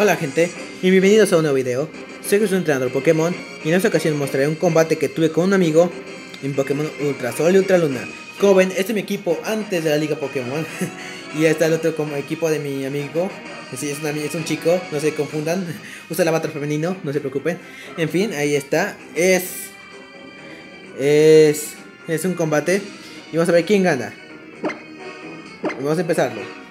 Hola gente y bienvenidos a un nuevo video. Soy un entrenador Pokémon y en esta ocasión mostraré un combate que tuve con un amigo en Pokémon Ultra Sol y Ultra Luna. Como este es mi equipo antes de la liga Pokémon y está el otro como equipo de mi amigo. Es, es un chico, no se confundan. Usa el avatar femenino, no se preocupen. En fin, ahí está. Es. Es. Es un combate. Y vamos a ver quién gana. Vamos a empezarlo.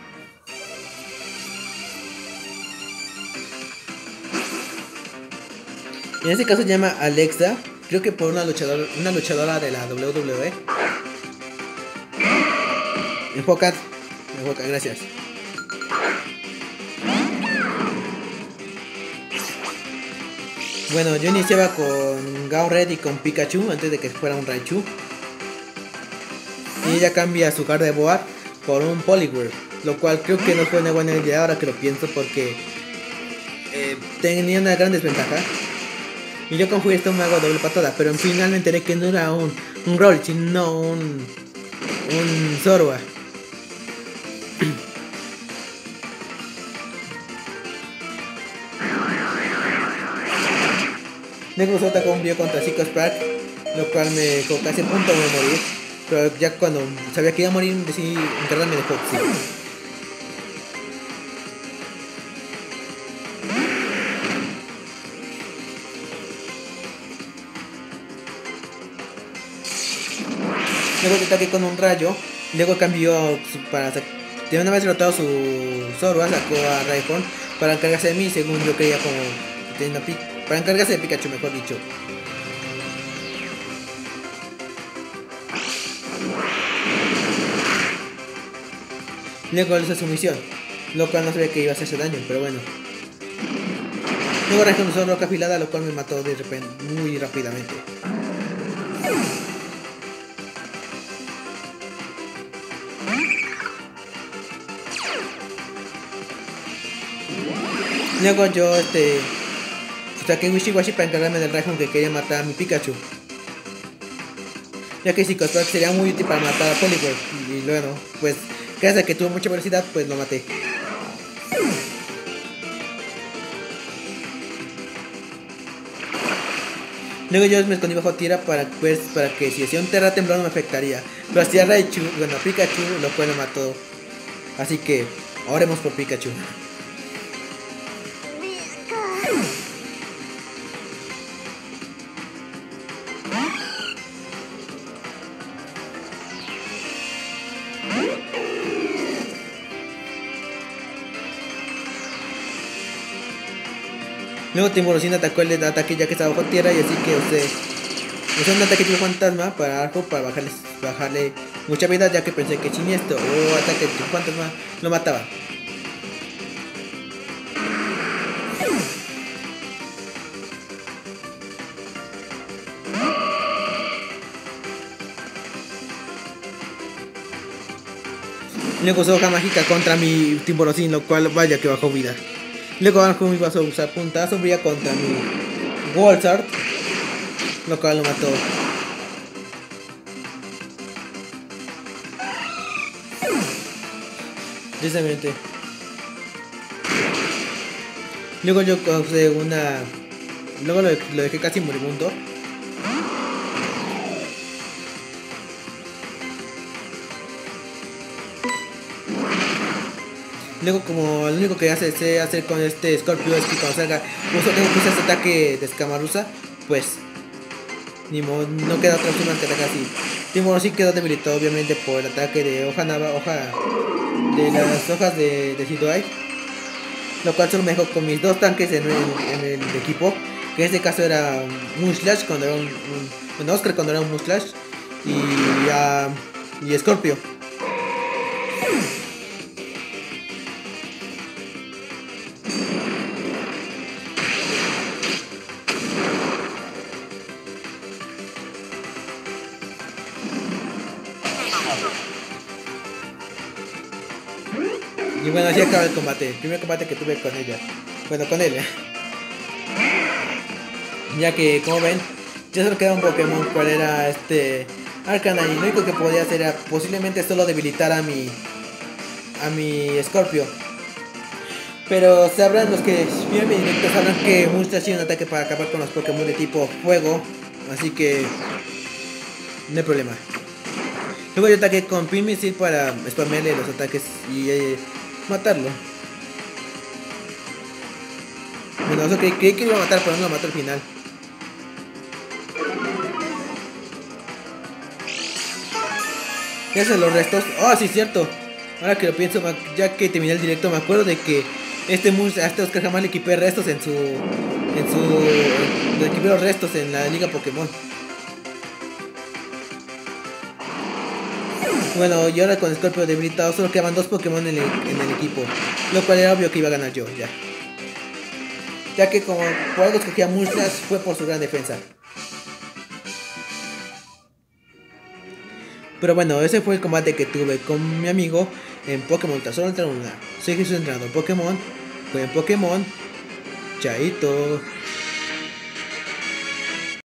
En este caso se llama Alexa. Creo que por una luchadora, una luchadora de la WWE. Enfoca. Enfoca, gracias. Bueno, yo iniciaba con Red y con Pikachu antes de que fuera un Raichu. Y ella cambia su Gardevoir por un Poliwhirl. Lo cual creo que no fue una buena idea ahora que lo pienso porque eh, tenía una gran desventaja. Y yo con esto me hago doble patada, pero en final me enteré que no era un, un roll, sino un, un Zorua. Negro Sota un bio contra Psycho Spark, lo cual me casi a punto de morir. Pero ya cuando sabía que iba a morir, decidí encargarme de Foxy. Luego te ataqué con un rayo. Luego cambió para de una vez derrotado su Zorua, sacó a Rayhorn para encargarse de mí, según yo creía como teniendo para encargarse de Pikachu, mejor dicho. Luego hizo su misión, lo cual no sabía que iba a hacerse daño, pero bueno. Luego Rayhorn usó roca afilada, lo cual me mató de repente, muy rápidamente. Luego yo este saqué Wishiwashi para encargarme del Raihon que quería matar a mi Pikachu. Ya que Psychosprat sería muy útil para matar a Poliwhirl. Y luego, pues, gracias a que tuvo mucha velocidad, pues lo maté. Luego yo me escondí bajo tierra para, pues, para que si hacía un terra temblor no me afectaría. Pero si a Raichu, bueno, Pikachu, lo cual me mató. Así que, oremos por Pikachu. Luego Timorosina atacó el ataque ya que estaba bajo tierra y así que usted usó un ataque tipo fantasma para algo para bajarle, bajarle mucha vida ya que pensé que siniestro o ataque tipo fantasma lo mataba. Luego usó hoja mágica contra mi Timborosín, lo cual vaya que bajó vida. Luego abajo iba a usar punta sombría contra mi Walzard. Lo cual lo mató. Precisamente. Luego yo usé una. Luego lo, lo dejé casi moribundo. Luego como lo único que hace hacer con este Scorpio es que cuando salga tengo que usar este ataque de escamarusa, pues ni no queda otra opción que atacar así. Timor sí quedó debilitado obviamente por el ataque de hoja nava, hoja de las hojas de, de Lo cual solo me dejó con mis dos tanques en el, equipo. Que en este caso era Muslash cuando era un, un Oscar cuando era un Muslash y, uh, y Scorpio. Y bueno, así acaba el combate. El primer combate que tuve con ella. Bueno, con él. Ya que, como ven, ya solo queda un Pokémon cual era este Arcana y lo único que podía hacer era posiblemente solo debilitar a mi a mi Scorpio. Pero sabrán los que vienen directos, sabrán que Mushra tiene un ataque para acabar con los Pokémon de tipo fuego. Así que no hay problema. Luego yo ataqué con Pin Missile para spamearle los ataques y eh, matarlo. Bueno, eso creí, creí que iba a matar, pero no lo mató al final. ¿Qué hacen los restos? Ah, sí, cierto. Ahora que lo pienso, ya que terminé el directo, me acuerdo de que este mus, a este Oscar jamás le equipé restos en su. En su. Le equipé los restos en la Liga Pokémon. Bueno, y ahora con Scorpio debilitado solo quedaban dos Pokémon en el, equipo. Lo cual era obvio que iba a ganar yo, ya. Ya que como por algo escogía Murcias fue por su gran defensa. Pero bueno, ese fue el combate que tuve con mi amigo en Pokémon Tesoro Ultra Luna. Soy Jesús entrenador Pokémon. Fue en Pokémon. Chaito.